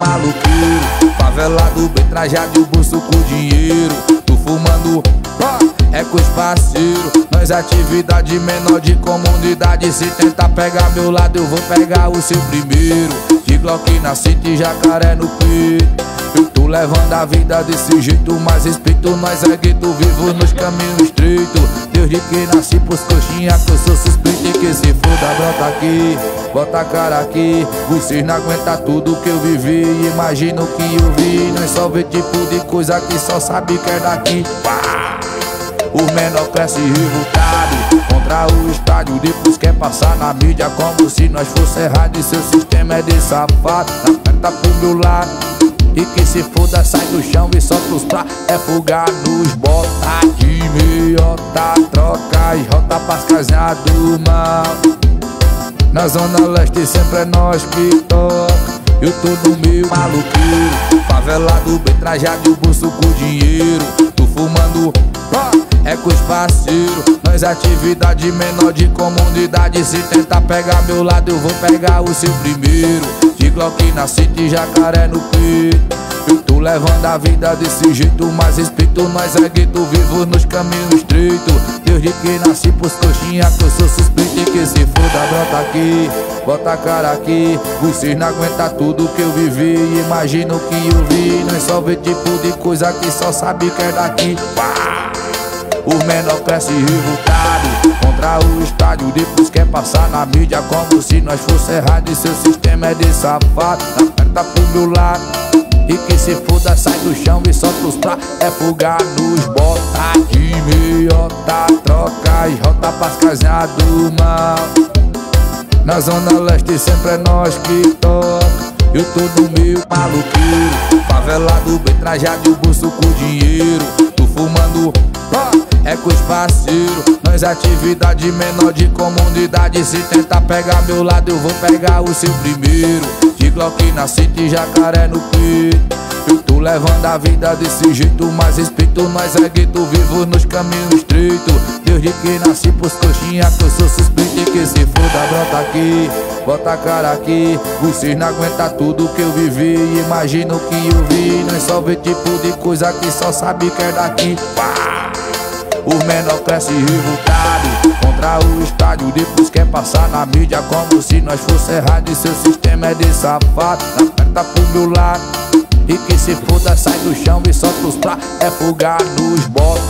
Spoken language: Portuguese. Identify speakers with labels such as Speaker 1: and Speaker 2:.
Speaker 1: Maluqueiro, favelado bem trajado o bolso com dinheiro. Tu fumando, ó, é com os parceiros Nós atividade menor de comunidade. Se tentar pegar meu lado eu vou pegar o seu primeiro. De Glock na cinta e jacaré no peito. Eu tô levando a vida desse jeito Mas respeito nós é gueto vivo nos caminhos estreitos Desde que nasci pros coxinha que eu sou suspeito E que se foda brota aqui. Bota a cara aqui Vocês não aguentam tudo que eu vivi. Imagino que eu vi Não é só ver tipo de coisa que só sabe que é daqui. Pá! O menor cresce revoltado Contra o estádio Depois quer passar na mídia Como se nós fosse errado E seu sistema é de safado. Aperta pro meu lado e que se foda, sai do chão e os pra É fugar nos bota de meiota Troca e rota pras casinhas do mal na zona leste sempre é nós que toca Eu tô no meio maluqueiro. Favelado bem trajado o bolso com dinheiro. Tô fumando, ó, é com os parceiros. Nós atividade menor de comunidade. Se tentar pegar meu lado eu vou pegar o seu primeiro De Glock na cinta e jacaré no peito Eu tô levando a vida desse jeito Mas respeito nós é gueto vivo nos caminhos estreitos Desde que nasci pros coxinha que eu sou suspeito E que se foda brota aqui, bota a cara aqui. Vocês não aguentam tudo que eu vivi Imagino que eu vi. Não é só ver tipo de coisa que só sabe que é daqui! O menor cresce revoltado Contra o estádio Depois quer passar na mídia Como se nós fosse errado E seu sistema é de safado. Aperta pro meu lado e que se foda, sai do chão e solta os É fugar nos bota. De meiota Troca e rota pras casinhas do mal Na zona leste sempre é nós que toca. Eu tô no meio maluqueiro Favelado bem trajado e o bolso com dinheiro. Tô fumando, ó, é com os parceiros Nós atividade menor de comunidade Se tentar pegar meu lado eu vou pegar o seu primeiro. De Glock na cinta jacaré no peito Eu tô levando a vida desse jeito Mas respeito nós é gueto vivo nos caminhos estreitos. Desde que nasci pros coxinha que eu sou suspeito E que se foda brota aqui, bota a cara aqui Vocês não aguentam tudo que eu vivi. Imagino que eu vi Não é só ver tipo de coisa que só sabe que é daqui. Pá! O menor cresce revoltado Contra o estádio Depois quer passar na mídia Como se nós fosse errado E seu sistema é de safado. Aperta pro meu lado E que se foda sai do chão e solta os pra. É fugar nos bota